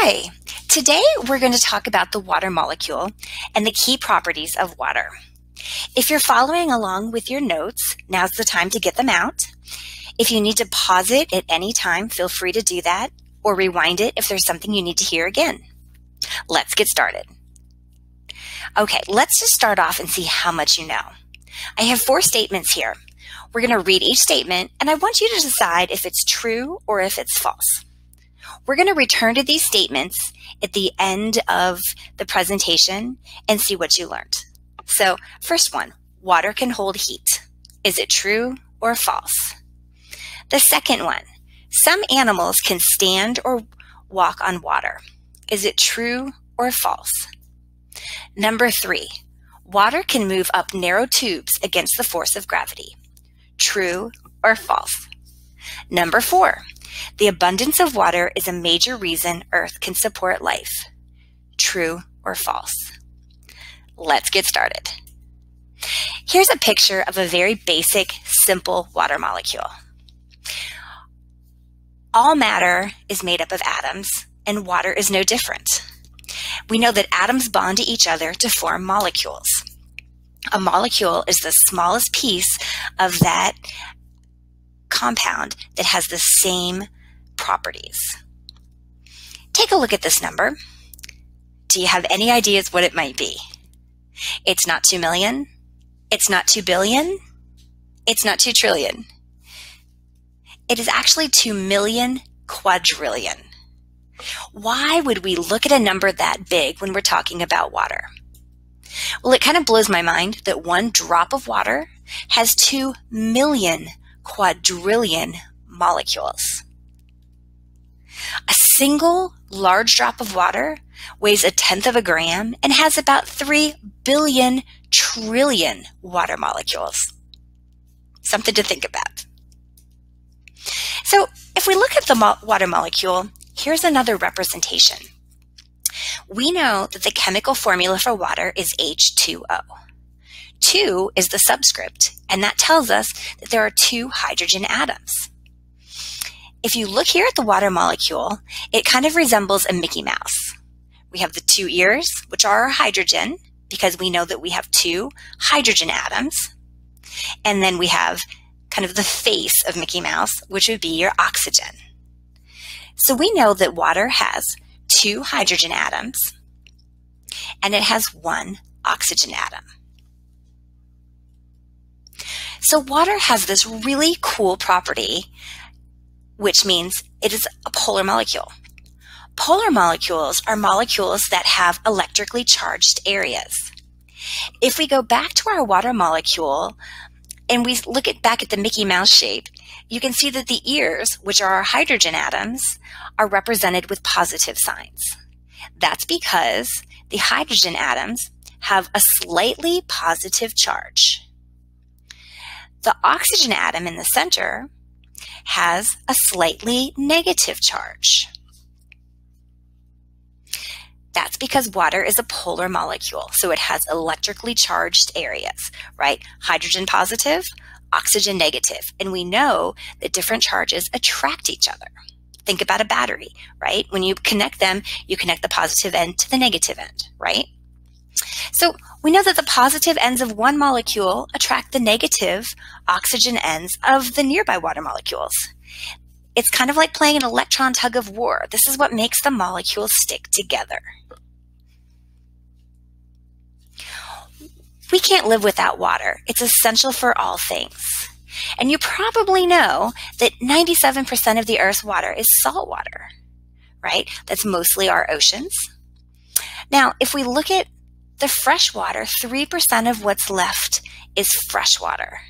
Hi, today we're going to talk about the water molecule and the key properties of water. If you're following along with your notes, now's the time to get them out. If you need to pause it at any time, feel free to do that or rewind it if there's something you need to hear again. Let's get started. Okay, let's just start off and see how much you know. I have four statements here. We're going to read each statement and I want you to decide if it's true or if it's false. We're going to return to these statements at the end of the presentation and see what you learned. So first one, water can hold heat. Is it true or false? The second one, some animals can stand or walk on water. Is it true or false? Number three, water can move up narrow tubes against the force of gravity. True or false? Number four, the abundance of water is a major reason Earth can support life. True or false? Let's get started. Here's a picture of a very basic, simple water molecule. All matter is made up of atoms, and water is no different. We know that atoms bond to each other to form molecules. A molecule is the smallest piece of that compound that has the same properties. Take a look at this number. Do you have any ideas what it might be? It's not 2 million. It's not 2 billion. It's not 2 trillion. It is actually 2 million quadrillion. Why would we look at a number that big when we're talking about water? Well, it kind of blows my mind that one drop of water has 2 million quadrillion molecules. A single large drop of water weighs a tenth of a gram and has about 3 billion trillion water molecules. Something to think about. So if we look at the mo water molecule, here's another representation. We know that the chemical formula for water is H2O. 2 is the subscript, and that tells us that there are two hydrogen atoms. If you look here at the water molecule, it kind of resembles a Mickey Mouse. We have the two ears, which are our hydrogen, because we know that we have two hydrogen atoms. And then we have kind of the face of Mickey Mouse, which would be your oxygen. So we know that water has two hydrogen atoms and it has one oxygen atom. So water has this really cool property which means it is a polar molecule. Polar molecules are molecules that have electrically charged areas. If we go back to our water molecule and we look at back at the Mickey Mouse shape, you can see that the ears, which are our hydrogen atoms, are represented with positive signs. That's because the hydrogen atoms have a slightly positive charge. The oxygen atom in the center has a slightly negative charge. That's because water is a polar molecule, so it has electrically charged areas, right? Hydrogen positive, oxygen negative, and we know that different charges attract each other. Think about a battery, right? When you connect them, you connect the positive end to the negative end, right? So we know that the positive ends of one molecule attract the negative oxygen ends of the nearby water molecules. It's kind of like playing an electron tug of war. This is what makes the molecules stick together. We can't live without water. It's essential for all things. And you probably know that 97% of the Earth's water is salt water, right? That's mostly our oceans. Now, if we look at the fresh water, 3% of what's left is fresh water.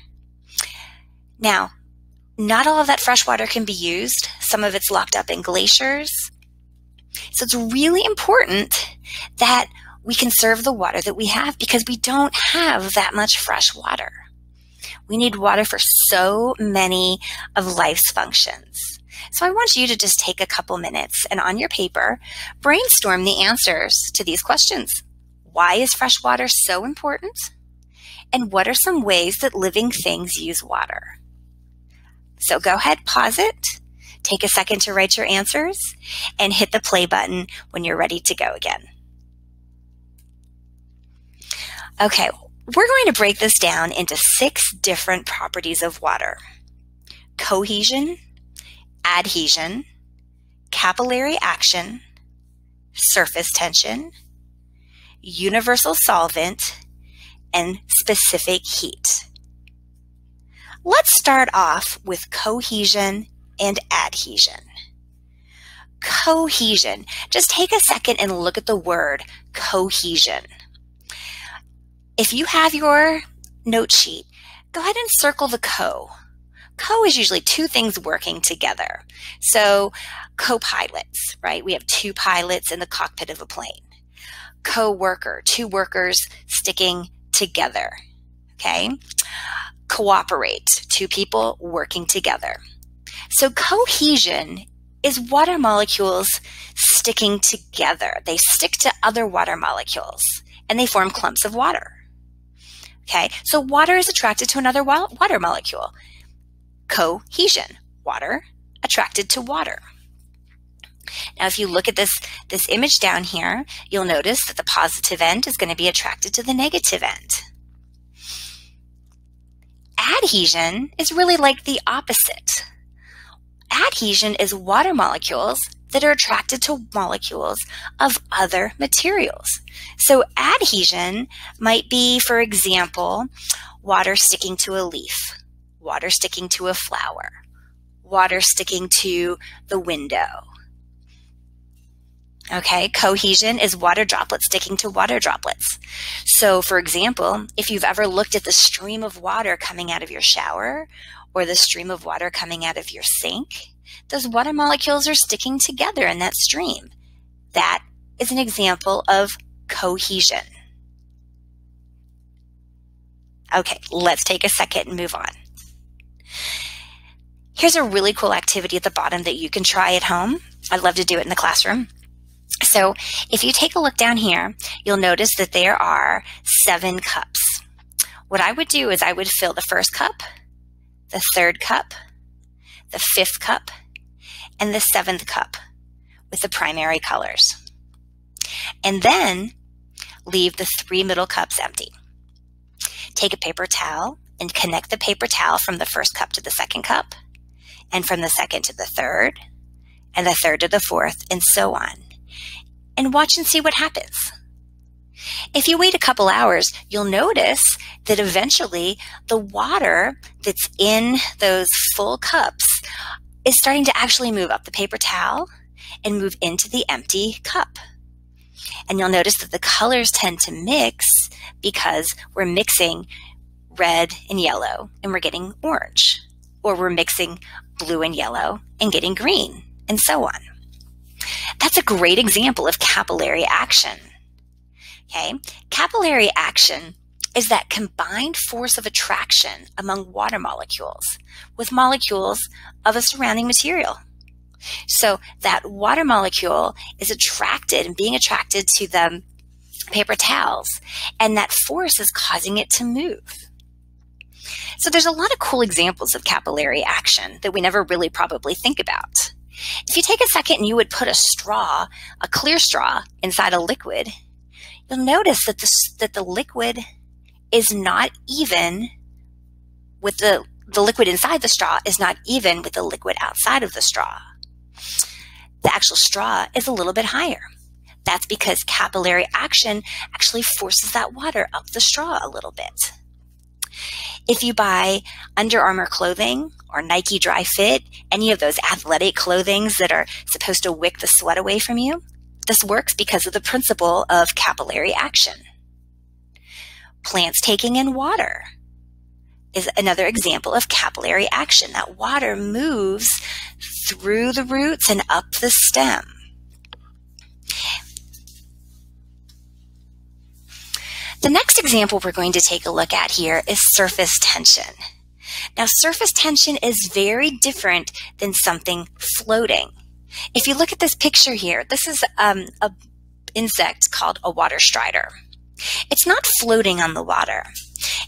Now, not all of that fresh water can be used. Some of it's locked up in glaciers. So it's really important that we conserve the water that we have because we don't have that much fresh water. We need water for so many of life's functions. So I want you to just take a couple minutes and on your paper, brainstorm the answers to these questions. Why is fresh water so important? And what are some ways that living things use water? So go ahead, pause it, take a second to write your answers, and hit the play button when you're ready to go again. Okay, we're going to break this down into six different properties of water. Cohesion, adhesion, capillary action, surface tension, universal solvent, and specific heat. Let's start off with cohesion and adhesion. Cohesion. Just take a second and look at the word cohesion. If you have your note sheet, go ahead and circle the co. Co is usually two things working together. So co-pilots, right? We have two pilots in the cockpit of a plane. Co-worker, two workers sticking together. Okay. Cooperate, two people working together. So cohesion is water molecules sticking together. They stick to other water molecules and they form clumps of water. Okay, so water is attracted to another water molecule. Cohesion, water attracted to water. Now, if you look at this, this image down here, you'll notice that the positive end is going to be attracted to the negative end. Adhesion is really like the opposite. Adhesion is water molecules that are attracted to molecules of other materials. So adhesion might be, for example, water sticking to a leaf, water sticking to a flower, water sticking to the window, Okay, cohesion is water droplets sticking to water droplets. So, for example, if you've ever looked at the stream of water coming out of your shower or the stream of water coming out of your sink, those water molecules are sticking together in that stream. That is an example of cohesion. Okay, let's take a second and move on. Here's a really cool activity at the bottom that you can try at home. I'd love to do it in the classroom. So if you take a look down here, you'll notice that there are seven cups. What I would do is I would fill the first cup, the third cup, the fifth cup, and the seventh cup with the primary colors. And then leave the three middle cups empty. Take a paper towel and connect the paper towel from the first cup to the second cup, and from the second to the third, and the third to the fourth, and so on and watch and see what happens. If you wait a couple hours, you'll notice that eventually the water that's in those full cups is starting to actually move up the paper towel and move into the empty cup. And you'll notice that the colors tend to mix because we're mixing red and yellow and we're getting orange, or we're mixing blue and yellow and getting green, and so on. A great example of capillary action. Okay, capillary action is that combined force of attraction among water molecules with molecules of a surrounding material. So that water molecule is attracted and being attracted to the paper towels, and that force is causing it to move. So there's a lot of cool examples of capillary action that we never really probably think about. If you take a second and you would put a straw, a clear straw, inside a liquid, you'll notice that the, that the liquid is not even with the, the liquid inside the straw is not even with the liquid outside of the straw. The actual straw is a little bit higher. That's because capillary action actually forces that water up the straw a little bit. If you buy Under Armour clothing or Nike Dri-FIT, any of those athletic clothings that are supposed to wick the sweat away from you, this works because of the principle of capillary action. Plants taking in water is another example of capillary action. That water moves through the roots and up the stem. The next example we're going to take a look at here is surface tension. Now, surface tension is very different than something floating. If you look at this picture here, this is um, insect called a water strider. It's not floating on the water.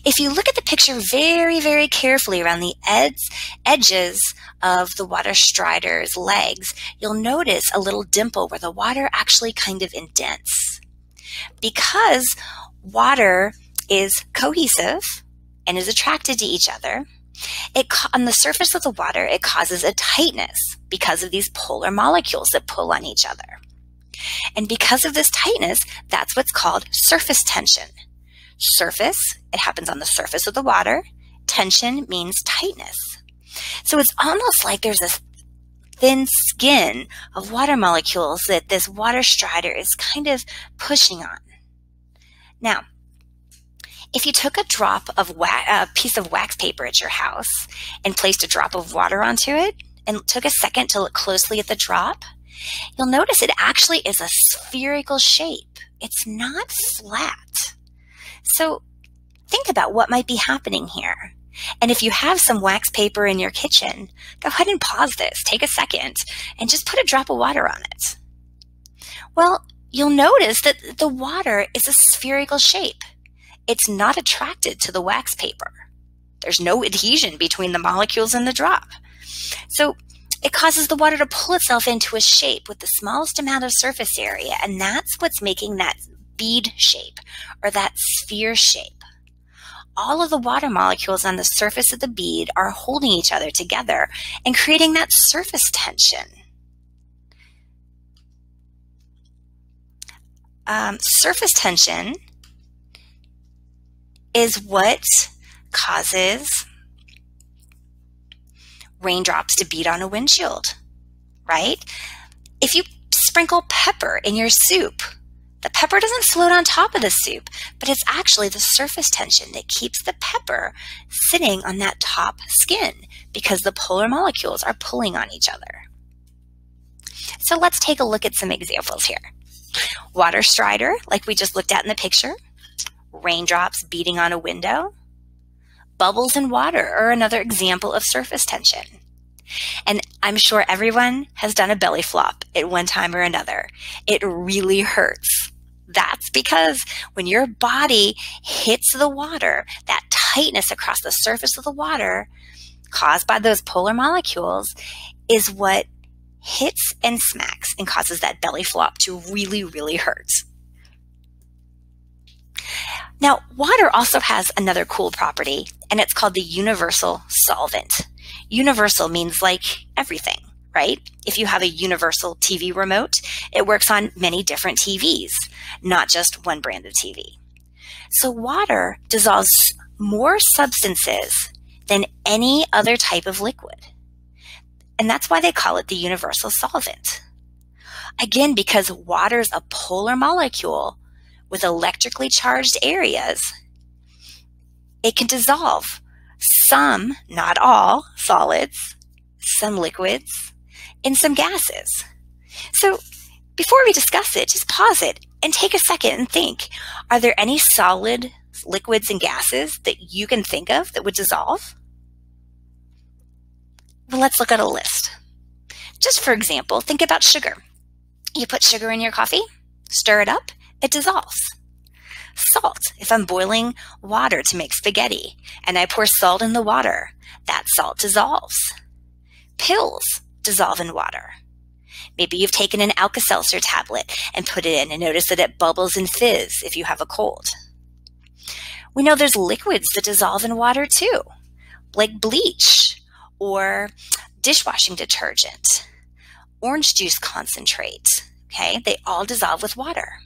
If you look at the picture very, very carefully around the edges of the water strider's legs, you'll notice a little dimple where the water actually kind of indents. Because water is cohesive and is attracted to each other, it, on the surface of the water, it causes a tightness because of these polar molecules that pull on each other. And because of this tightness, that's what's called surface tension. Surface, it happens on the surface of the water. Tension means tightness. So it's almost like there's this thin skin of water molecules that this water strider is kind of pushing on. Now, if you took a drop of a piece of wax paper at your house and placed a drop of water onto it and took a second to look closely at the drop, you'll notice it actually is a spherical shape. It's not flat. So think about what might be happening here. And if you have some wax paper in your kitchen, go ahead and pause this, take a second, and just put a drop of water on it. Well, you'll notice that the water is a spherical shape it's not attracted to the wax paper. There's no adhesion between the molecules in the drop. So it causes the water to pull itself into a shape with the smallest amount of surface area, and that's what's making that bead shape or that sphere shape. All of the water molecules on the surface of the bead are holding each other together and creating that surface tension. Um, surface tension is what causes raindrops to beat on a windshield, right? If you sprinkle pepper in your soup, the pepper doesn't float on top of the soup, but it's actually the surface tension that keeps the pepper sitting on that top skin because the polar molecules are pulling on each other. So let's take a look at some examples here. Water strider, like we just looked at in the picture, raindrops beating on a window. Bubbles in water are another example of surface tension. And I'm sure everyone has done a belly flop at one time or another. It really hurts. That's because when your body hits the water, that tightness across the surface of the water caused by those polar molecules is what hits and smacks and causes that belly flop to really, really hurt. Now, water also has another cool property, and it's called the universal solvent. Universal means like everything, right? If you have a universal TV remote, it works on many different TVs, not just one brand of TV. So water dissolves more substances than any other type of liquid. And that's why they call it the universal solvent. Again, because water's a polar molecule with electrically charged areas, it can dissolve some, not all, solids, some liquids, and some gases. So before we discuss it, just pause it and take a second and think, are there any solid liquids and gases that you can think of that would dissolve? Let's look at a list. Just for example, think about sugar. You put sugar in your coffee, stir it up, it dissolves. Salt, if I'm boiling water to make spaghetti and I pour salt in the water, that salt dissolves. Pills dissolve in water. Maybe you've taken an Alka-Seltzer tablet and put it in and notice that it bubbles and fizz if you have a cold. We know there's liquids that dissolve in water too, like bleach or dishwashing detergent, orange juice concentrate. Okay, they all dissolve with water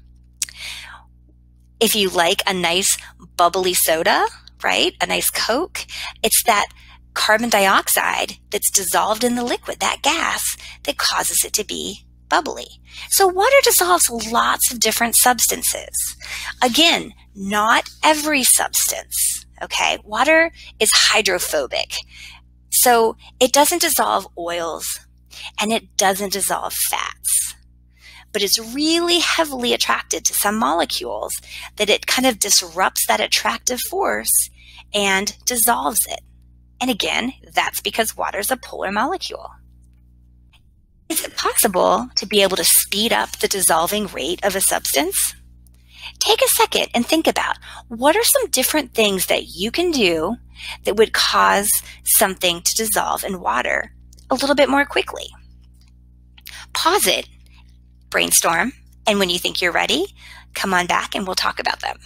if you like a nice bubbly soda, right? A nice Coke, it's that carbon dioxide that's dissolved in the liquid, that gas that causes it to be bubbly. So water dissolves lots of different substances. Again, not every substance, okay? Water is hydrophobic. So it doesn't dissolve oils and it doesn't dissolve fats but it's really heavily attracted to some molecules that it kind of disrupts that attractive force and dissolves it. And again, that's because water is a polar molecule. Is it possible to be able to speed up the dissolving rate of a substance? Take a second and think about what are some different things that you can do that would cause something to dissolve in water a little bit more quickly. Pause it, brainstorm, and when you think you're ready, come on back and we'll talk about them.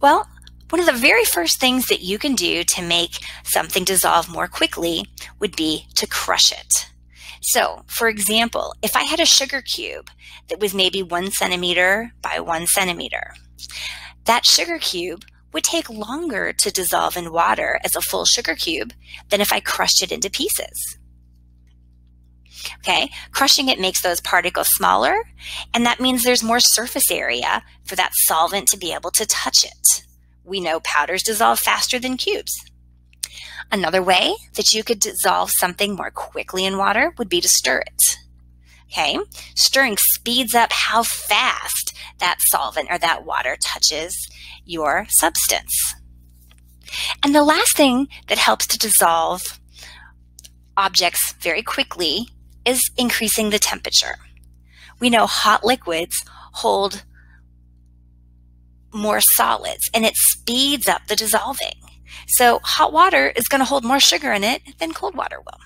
Well, one of the very first things that you can do to make something dissolve more quickly would be to crush it. So, for example, if I had a sugar cube that was maybe one centimeter by one centimeter, that sugar cube would take longer to dissolve in water as a full sugar cube than if I crushed it into pieces. Okay, crushing it makes those particles smaller, and that means there's more surface area for that solvent to be able to touch it. We know powders dissolve faster than cubes. Another way that you could dissolve something more quickly in water would be to stir it. Okay, stirring speeds up how fast that solvent or that water touches your substance. And the last thing that helps to dissolve objects very quickly is increasing the temperature. We know hot liquids hold more solids and it speeds up the dissolving. So hot water is going to hold more sugar in it than cold water will.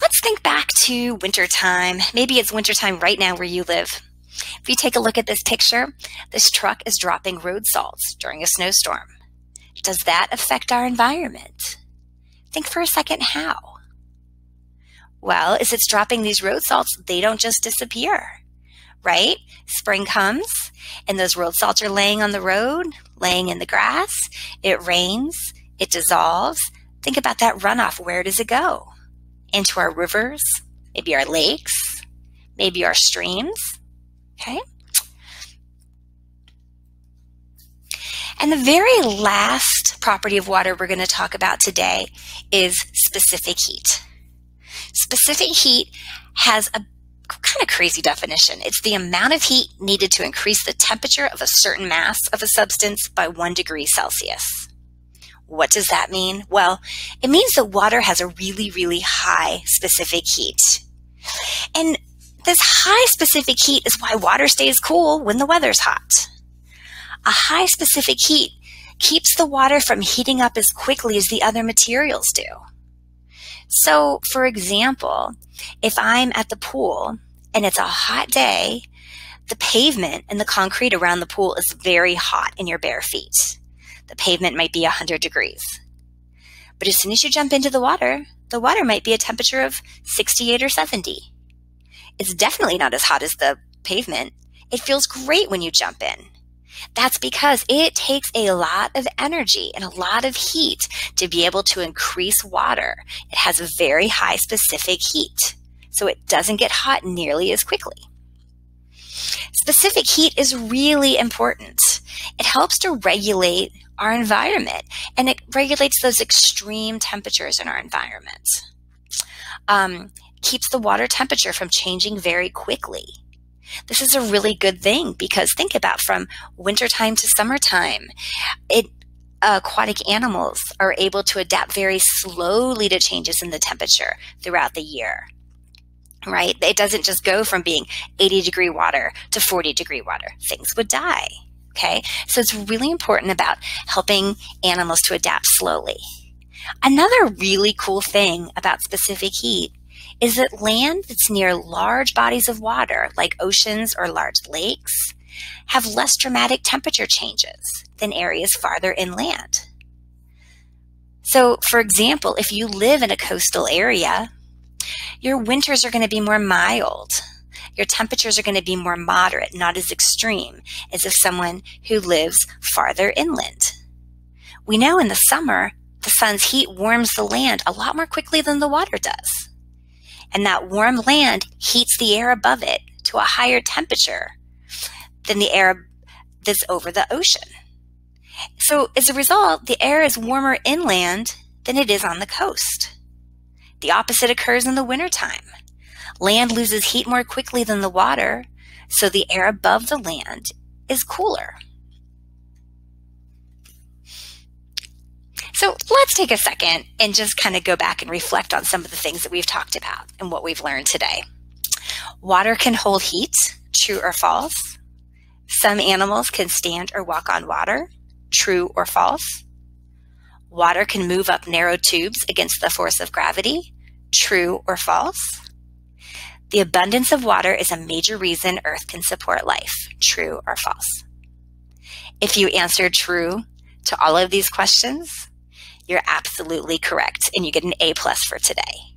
Let's think back to wintertime. Maybe it's wintertime right now where you live. If you take a look at this picture, this truck is dropping road salts during a snowstorm. Does that affect our environment? Think for a second how. Well, as it's dropping these road salts, they don't just disappear, right? Spring comes and those road salts are laying on the road, laying in the grass. It rains, it dissolves. Think about that runoff. Where does it go? into our rivers, maybe our lakes, maybe our streams. Okay. And the very last property of water we're going to talk about today is specific heat. Specific heat has a kind of crazy definition. It's the amount of heat needed to increase the temperature of a certain mass of a substance by one degree Celsius. What does that mean? Well, it means that water has a really, really high specific heat. And this high specific heat is why water stays cool when the weather's hot. A high specific heat keeps the water from heating up as quickly as the other materials do. So, for example, if I'm at the pool and it's a hot day, the pavement and the concrete around the pool is very hot in your bare feet the pavement might be 100 degrees. But as soon as you jump into the water, the water might be a temperature of 68 or 70. It's definitely not as hot as the pavement. It feels great when you jump in. That's because it takes a lot of energy and a lot of heat to be able to increase water. It has a very high specific heat, so it doesn't get hot nearly as quickly. Specific heat is really important. It helps to regulate our environment and it regulates those extreme temperatures in our environment. Um, keeps the water temperature from changing very quickly. This is a really good thing because think about from wintertime to summertime, it aquatic animals are able to adapt very slowly to changes in the temperature throughout the year right? It doesn't just go from being 80 degree water to 40 degree water. Things would die. Okay. So it's really important about helping animals to adapt slowly. Another really cool thing about specific heat is it land that's near large bodies of water, like oceans or large lakes, have less dramatic temperature changes than areas farther inland. So, for example, if you live in a coastal area, your winters are going to be more mild your temperatures are going to be more moderate, not as extreme as if someone who lives farther inland. We know in the summer, the sun's heat warms the land a lot more quickly than the water does. And that warm land heats the air above it to a higher temperature than the air that's over the ocean. So as a result, the air is warmer inland than it is on the coast. The opposite occurs in the wintertime. Land loses heat more quickly than the water, so the air above the land is cooler. So let's take a second and just kind of go back and reflect on some of the things that we've talked about and what we've learned today. Water can hold heat, true or false. Some animals can stand or walk on water, true or false. Water can move up narrow tubes against the force of gravity, true or false. The abundance of water is a major reason Earth can support life, true or false. If you answered true to all of these questions, you're absolutely correct and you get an A plus for today.